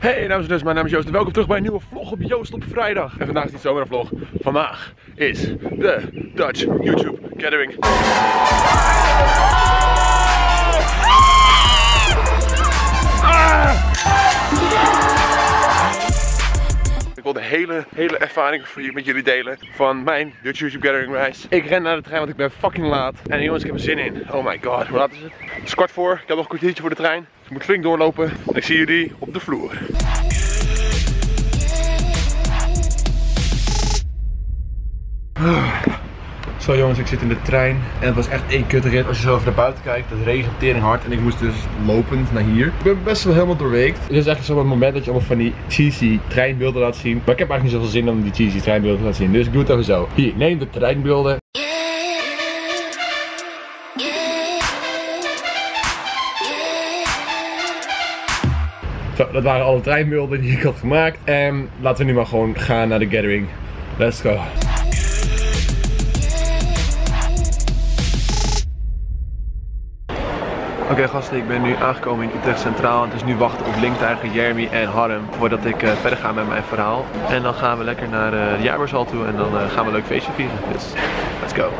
Hey dames en heren, mijn naam is Joost en welkom terug bij een nieuwe vlog op Joost op vrijdag. En vandaag is niet zomaar een vlog. Vandaag is de Dutch YouTube Gathering. Ik wil de hele, hele ervaring met jullie delen van mijn Dutch YouTube Gathering reis. Ik ren naar de trein, want ik ben fucking laat. En jongens, ik heb er zin in. Oh my god, hoe laat is het? Het is kwart voor, ik heb nog een kwartiertje voor de trein. Dus ik moet flink doorlopen. En ik zie jullie op de vloer. Zo jongens, ik zit in de trein en het was echt één kutrit. Als je zo over naar buiten kijkt, het regent tering hard en ik moest dus lopend naar hier. Ik ben best wel helemaal doorweekt. Dit is echt zo'n moment dat je allemaal van die cheesy treinbeelden laat zien. Maar ik heb eigenlijk niet zoveel zin om die cheesy treinbeelden te laten zien, dus ik doe het even zo. Hier, neem de treinbeelden. Zo, dat waren alle treinbeelden die ik had gemaakt. En laten we nu maar gewoon gaan naar de gathering. Let's go. Oké gasten, ik ben nu aangekomen in Utrecht Centraal. Het is nu wachten op Linktijger, Jeremy en Harm voordat ik eh, verder ga met mijn verhaal. En dan gaan we lekker naar eh, de jaarbeurshal toe en dan eh, gaan we een leuk feestje vieren. Dus let's go.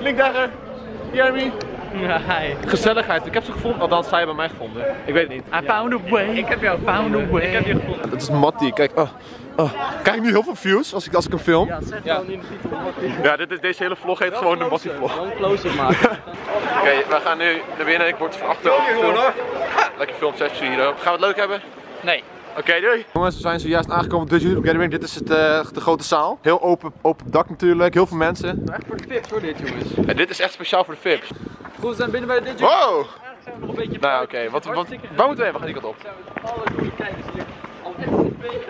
Linktijger, Jeremy. Gezelligheid. Ik heb ze gevonden, althans zij hebben mij gevonden. Ik weet het niet. I found a way. Ik heb jou found a way. Ik heb je gevonden. Het is Matty, kijk. Oh, oh. Krijg ik nu heel veel views als ik, als ik hem film? Ja, zeg gewoon in de titel Ja, dit is, deze hele vlog heet gewoon de Matty vlog. Gewoon close-up maken. Oké, we gaan nu naar binnen. Ik word van achter gefilmd. Lekker filmsessie hier. Gaan we het leuk hebben? Nee. Oké, doei. Jongens, we zijn zojuist aangekomen op de YouTube Gathering. Dit is het, eh, de grote zaal. Heel open, open dak natuurlijk, heel veel mensen. Echt voor de tips hoor dit jongens. En dit is echt speciaal voor de VIP's. Goed, we zijn binnen bij de DJ. Wow! Nog een beetje Nou oké, wat, wat, waar moeten we? We gaan die kant op. Zijn we met alle goede kijkers hier. Al echt twee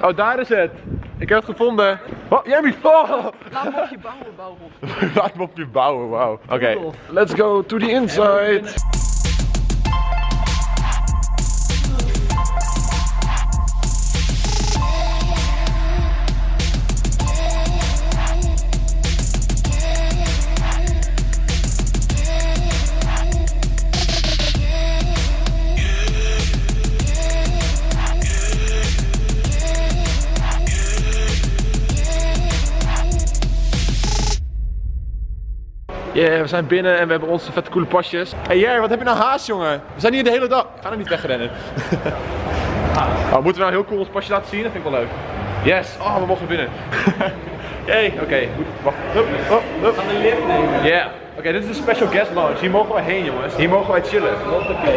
Oh, daar is het. Ik heb het gevonden. Oh, Jeremy! Oh! Laat hem op je bouwen, bouwen. Laat me op je bouwen, wauw. Oké, let's go to the inside. Yeah, we zijn binnen en we hebben onze vette coole pasjes. Hey Jerry, wat heb je nou haast jongen? We zijn hier de hele dag. Ga er niet wegrennen. oh, moeten we nou heel cool ons pasje laten zien? Dat vind ik wel leuk. Yes, oh we mogen binnen. Yay, oké. Goed, Wacht. Hup, hup, hup. Gaan de lift nemen. Yeah. Oké, dit is een special guest lounge. Hier mogen wij heen jongens. Hier mogen wij chillen. Oké.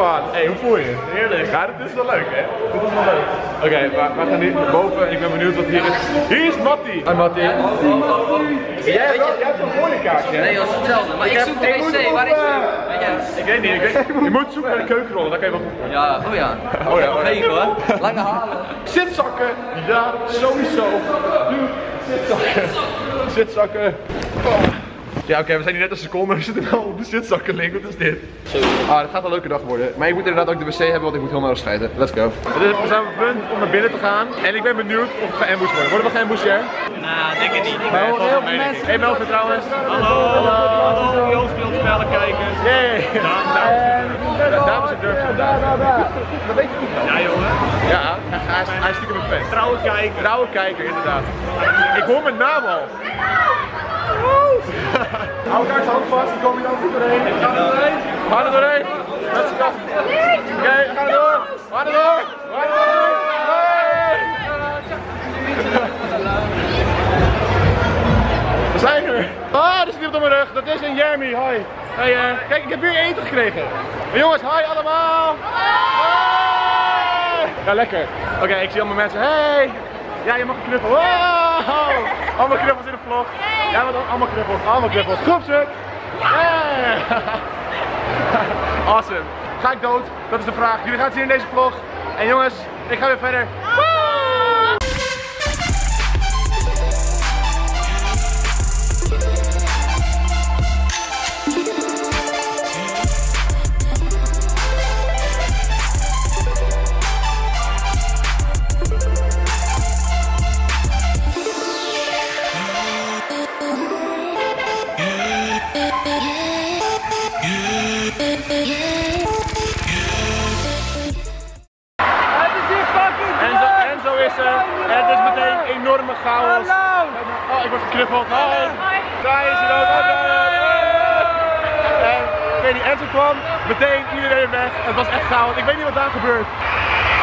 Hoppa. Hey, hoe voel je? Heerlijk. Ja, dit is wel leuk hè? Dit is wel leuk. Oké, we, we gaan nu naar boven en ik ben benieuwd wat hier is. Hier is Matty. Hi Matty. Jij hebt, wel, jij hebt een hoornkaartje. Nee, dat is hetzelfde. Maar ik, heb- zoek de ik wc. op, Waar is eh, die? Weet jij? Ik weet niet, ik weet, je moet zoeken naar de keukenrollen, dan kan je wel goed. Ja, oh ja. Oh ja, oh ja. Hoor. Lange halen. Zitzakken, ja, sowieso. Doe, zitzakken. Zitzakken. Oh. Ja, oké, we zijn hier net een seconde, we zitten wel op de zitzakken, Link, wat is dit? Ah, het gaat een leuke dag worden. Maar ik moet inderdaad ook de wc hebben, want ik moet heel naar scheiden. Let's go. We zijn op het punt om naar binnen te gaan. En ik ben benieuwd of we geambushed worden. Worden we geambushed, Jer? Nou, denk ik niet. Maar horen heel veel mensen. Hey Melvin trouwens. Hallo. Hallo. Joost speelspellen kijkers. Yay. Da- Dames en durven. Dat weet je goed wel. Ja jongen. Ja, hij is, hij is stiekem een fan. Trouwe kijker. Trouwe kijker, inderdaad. Ik hoor mijn naam al. Hou elkaars hand vast, kom je dan doorheen. Gaan er doorheen. Gaan er doorheen. Let's go. Oké, we gaan er door. Gaan er door. We zijn er. Ah, er zit op mijn rug. Dat is een Jeremy. Hoi. Hey, eh, kijk, ik heb weer eten gekregen. Jongens, hi allemaal. Hey. Ja, lekker. Oké, ik zie allemaal mensen. Hey. Ja, je mag een knuffel. Wow. Allemaal knuffels in de vlog. Ja, wat dan? Allemaal knuffels. Allemaal knuffels. Groepstuk. Yeah. Awesome. Ga ik dood? Dat is de vraag. Jullie gaan het zien in deze vlog. En jongens, ik ga weer verder. Daar is hij ook. Oh, daar. En ik weet niet, Enzo kwam, meteen iedereen weg. Het was echt chaos. Ik weet niet wat daar gebeurt.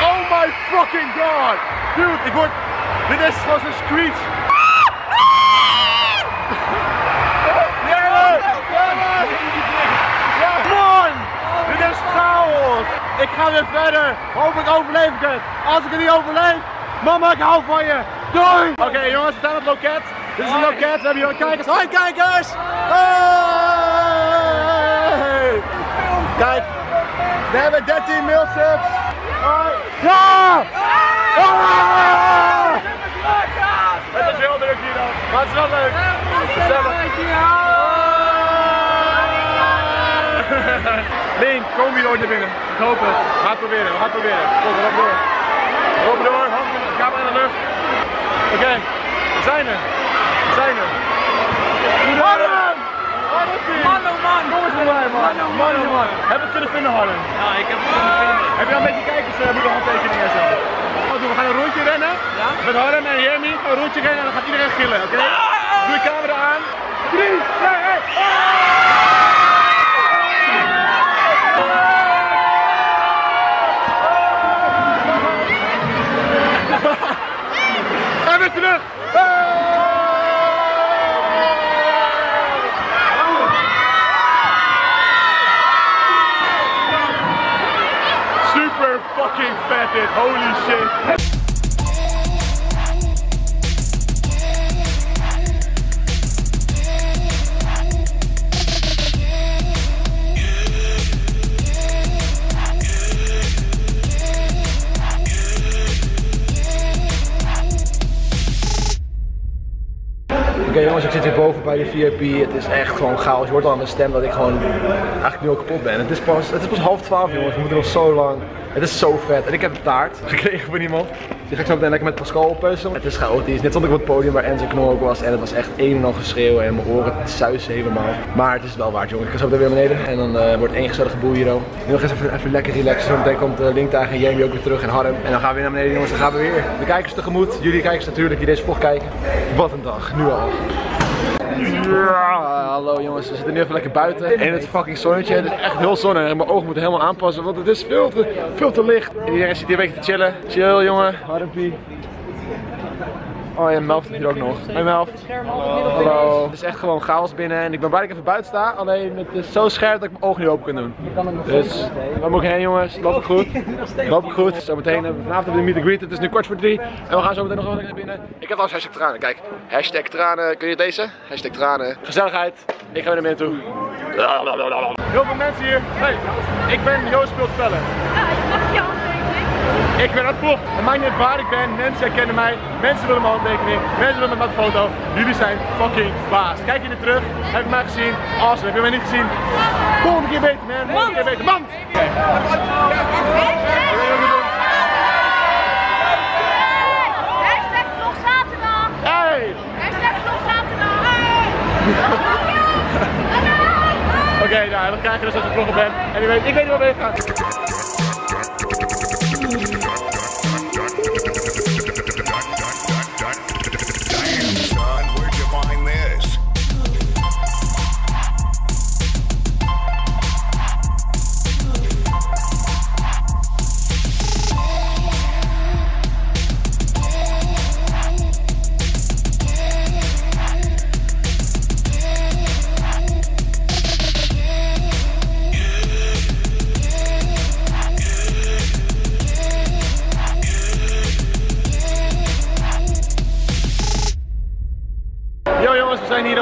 Oh my fucking god! Dude, ik word... Dit is gewoon een screech. Man! Dit is chaos! Ik ga weer verder. Hopelijk overleef ik het. Als ik het niet overleef, mama, ik hou van je. Doei! Oké jongens, we staan op het loket. Dit is een loket. We hebben hier kijkers. Hoi kijkers! Hey! Kijk, we hebben 13 mailsubs. Hoi! Ja! Het is heel druk hier dan. Maar het is wel leuk. Link, kom hier ooit naar binnen. Ik hoop het. Het proberen, we gaan het proberen. Kom, lopen door. Lopen door, hand, camera in de lucht. Oké, we zijn er. Zijn er. Harmpie! Man, oh man! Eens bij mij, man. Man, oh man. Heb je het kunnen vinden, Harm? Ja, ik heb het kunnen vinden. Heb je al een beetje kijkers, uh, moeten handtekeningen en zo? We? Gaan een rondje rennen. Ja? Met Harm en Jeremy een rondje rennen en dan gaat iedereen gillen, oké? Doe de camera aan. 3, 2, holy shit. Boven bij de VIP. Het is echt gewoon chaos. Je hoort al aan mijn stem dat ik gewoon eigenlijk nu al kapot ben. Het is pas, het is pas half twaalf jongens, we moeten nog zo lang. Het is zo vet. En ik heb een taart gekregen van iemand. Die ga ik zo meteen lekker met Pascal oppuzzelen. Het is chaotisch. Net stond ik op het podium waar Enzo Knol ook was. En het was echt een en al geschreeuw en mijn oren suizen helemaal. Maar het is wel waard jongens. Ik ga zo meteen weer beneden. En dan uh, wordt één gezellige boel hier. Nu nog eens even, lekker relaxen. Zo meteen komt uh, Link daar en Jamie ook weer terug en Harm. En dan gaan we weer naar beneden jongens. Dan gaan we weer de kijkers tegemoet. Jullie kijkers natuurlijk die deze vlog kijken. Wat een dag. Nu al. Ja, hallo jongens, we zitten nu even lekker buiten in het fucking zonnetje. Het is echt heel zonnig en mijn ogen moeten helemaal aanpassen, want het is veel te, veel te licht. En iedereen zit hier een beetje te chillen. Chill jongen, Harmpie. Oh ja, Melf is hier ook nog. Hoi Melf. Hallo. Het is echt gewoon chaos binnen en ik ben blij dat ik even buiten sta. Alleen het is zo scherp dat ik mijn ogen niet open kan doen. Dus, waar moet ik heen jongens? Loop ik goed? Loop ik goed? Zometeen, eh, vanavond hebben we de meet and greet. Het is nu kwart voor drie. En we gaan zo meteen nog wel lekker naar binnen. Ik heb al hashtag tranen. Kijk, hashtag tranen. Kun je deze? Hashtag tranen. Gezelligheid. Ik ga weer naar binnen toe. Heel veel mensen hier. Hey, ik ben Joost speelt spellen. Ja, ik mag je handtekening. Ik ben het vlog. Het maakt niet uit waar ik ben. Mensen herkennen mij. Mensen willen mijn handtekening. Mensen willen mijn foto. Jullie zijn fucking baas. Kijk jullie terug. Heb je mij gezien? Awesome. Heb je mij niet gezien? Volgende keer beter, man. Volgende keer beter. Zaterdag. Oké, nou, dan krijg je dus als ik vlogger ben. En wie weet, ik weet niet waar we heen gaan.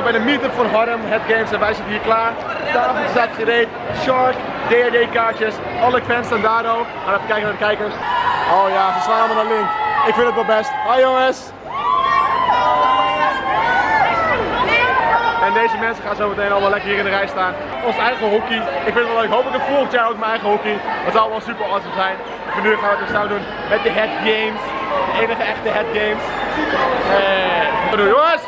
Bij de meetup van Harlem Head Games en wij zitten hier klaar. Tafel staat gereed, Shark, DRD kaartjes, alle fans staan daar ook. Gaan even kijken naar de kijkers. Oh ja, ze slaan allemaal naar Link. Ik vind het wel best. Hi jongens! En deze mensen gaan zo meteen allemaal lekker hier in de rij staan. Ons eigen hockey. Ik vind het wel leuk. Hopelijk volgend jaar ook mijn eigen hockey. Dat zal wel super awesome zijn. Voor nu gaan we het samen doen met de Head Games. De enige echte Head Games. Hey. Wat doen jongens?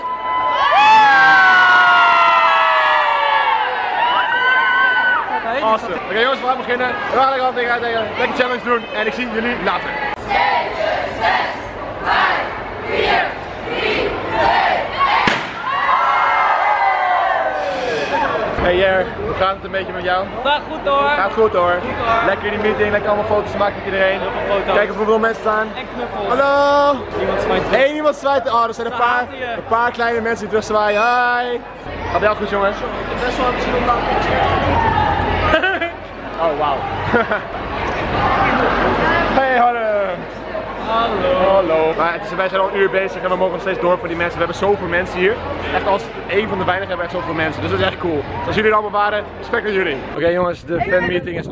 awesome. Oké okay, jongens, we gaan beginnen. We gaan lekker tegen uitdelen, eh, lekker challenge doen en ik zie jullie later. 7, 6, 5, 4, 3, 2, 1. Hey Jer, hoe gaat het een beetje met jou? Gaat goed hoor. Gaat goed hoor. Lekker in die meeting, lekker allemaal foto's maken met iedereen. Kijken hoeveel mensen staan. En knuffels. Hallo! Iemand zwaait. Iemand zwaait. Oh, er zijn een paar, een paar kleine mensen die terugzwaaien. Hi! Gaat wel goed jongens? Ik heb best wel een zin om Oh, wauw. hey, hallo. Hallo. Hallo. Het is, wij zijn al een uur bezig en we mogen nog steeds door voor die mensen. We hebben zoveel mensen hier. Echt als een van de weinigen hebben we echt zoveel mensen. Dus dat is echt cool. Dus als jullie er allemaal waren, respect aan jullie. Oké jongens, de fanmeeting is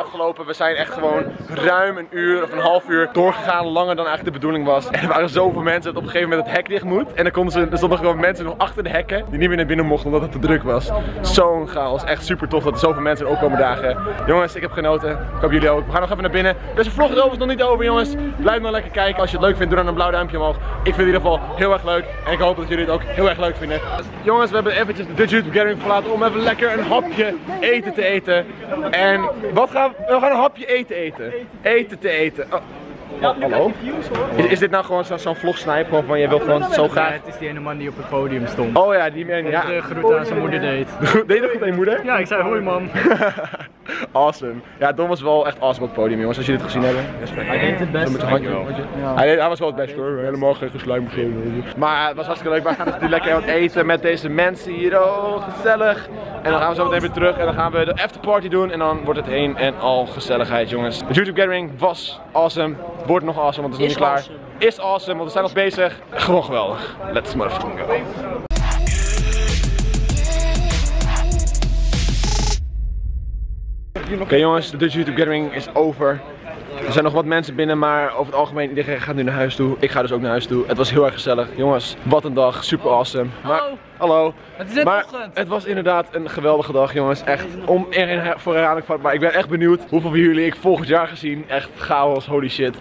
afgelopen. We zijn echt gewoon ruim een uur of een half uur doorgegaan. Langer dan eigenlijk de bedoeling was. En er waren zoveel mensen dat op een gegeven moment het hek dicht moet. En dan konden ze, er stonden gewoon mensen nog achter de hekken die niet meer naar binnen mochten omdat het te druk was. Zo'n chaos. Echt super tof dat er zoveel mensen ook komen dagen. Jongens, ik heb genoten. Ik hoop jullie ook. We gaan nog even naar binnen. Deze vlog is overigens nog niet over jongens. Blijf nog lekker kijken. Als je het leuk vindt, doe dan een blauw duimpje omhoog. Ik vind het in ieder geval heel erg leuk. En ik hoop dat jullie het ook heel erg leuk vinden. Jongens, we hebben eventjes de YouTube Gathering verlaten om even lekker een hapje eten te eten. En wat gaan we? We gaan een hapje eten eten. Eten te eten. Oh. Oh, hallo? Is, is dit nou gewoon zo'n? Gewoon van je wilt gewoon zo graag. het is die ene man die op het podium stond. Oh ja, die man. Ja. De groet aan zijn moeder deed. Deed je dat goed aan je moeder? Ja, ik zei hoi man. awesome. Ja, Don was wel echt awesome op het podium, jongens. Als jullie het gezien hebben. Respect. Hij deed het best. Hij, was wel het beste hoor. Helemaal geen gesluim gegeven. Maar het was hartstikke leuk. Wij gaan nu lekker wat eten met deze mensen hier. Oh, gezellig. En dan gaan we zo meteen weer terug. En dan gaan we de afterparty doen. En dan wordt het een en al gezelligheid, jongens. De YouTube Gathering was awesome. Wordt nog awesome, want het is nog niet klaar. Is awesome, want we zijn nog bezig. Gewoon geweldig. Let's motherfucking go. Oké jongens, de Dutch YouTube Gathering is over. Er zijn nog wat mensen binnen, maar over het algemeen iedereen gaat nu naar huis toe. Ik ga dus ook naar huis toe. Het was heel erg gezellig. Jongens, wat een dag. Super awesome. Maar, Hallo. hallo. Het is net maar ochtend. het was inderdaad een geweldige dag jongens. Echt om erin voor herhaling van. Maar ik ben echt benieuwd hoeveel van jullie ik volgend jaar gezien. Echt chaos, holy shit.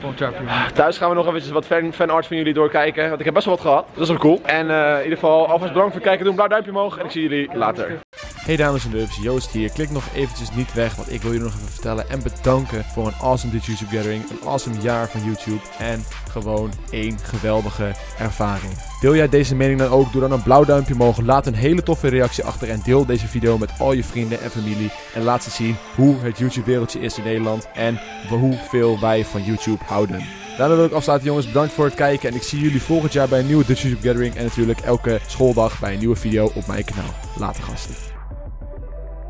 Thuis gaan we nog even wat fan, fanart van jullie doorkijken. Want ik heb best wel wat gehad. Dat is wel cool. En eh, in ieder geval alvast bedankt voor het kijken. Doe een blauw duimpje omhoog. En ik zie jullie later. Hey dames en heren, Joost hier. Klik nog eventjes niet weg, want ik wil jullie nog even vertellen en bedanken voor een awesome Dit YouTube Gathering. Een awesome jaar van YouTube en gewoon één geweldige ervaring. Deel jij deze mening dan ook? Doe dan een blauw duimpje omhoog. Laat een hele toffe reactie achter en deel deze video met al je vrienden en familie. En laat ze zien hoe het YouTube wereldje is in Nederland en hoeveel wij van YouTube houden. Daarna wil ik afsluiten jongens, bedankt voor het kijken en ik zie jullie volgend jaar bij een nieuwe Dutch YouTube Gathering en natuurlijk elke schooldag bij een nieuwe video op mijn kanaal. Later gasten.